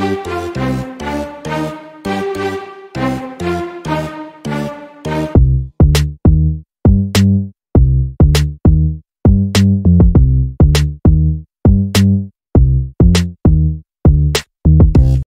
Música